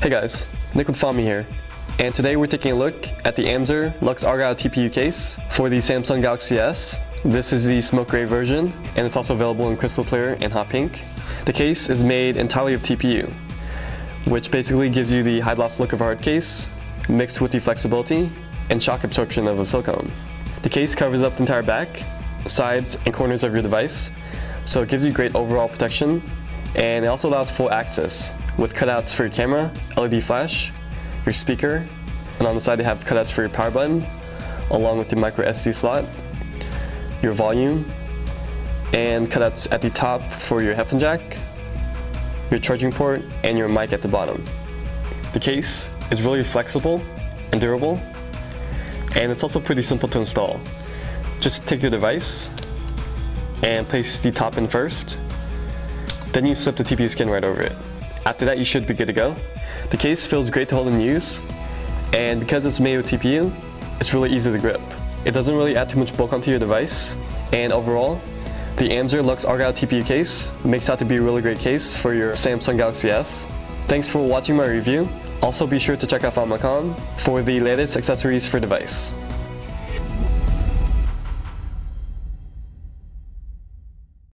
Hey guys, Nick with Fommy here, and today we're taking a look at the Amzer Luxe Argyle TPU case for the Samsung Galaxy S. This is the smoke gray version, and it's also available in crystal clear and hot pink. The case is made entirely of TPU, which basically gives you the high gloss look of a hard case, mixed with the flexibility and shock absorption of a silicone. The case covers up the entire back, sides, and corners of your device, so it gives you great overall protection, and it also allows full access with cutouts for your camera, LED flash, your speaker, and on the side they have cutouts for your power button, along with your micro SD slot, your volume, and cutouts at the top for your headphone jack, your charging port, and your mic at the bottom. The case is really flexible and durable, and it's also pretty simple to install. Just take your device and place the top in first, then you slip the TPU skin right over it. After that, you should be good to go. The case feels great to hold and use, and because it's made with TPU, it's really easy to grip. It doesn't really add too much bulk onto your device, and overall, the Amzer Luxe Argyle TPU case makes out to be a really great case for your Samsung Galaxy S. Thanks for watching my review. Also be sure to check out Fommy.com for the latest accessories for device.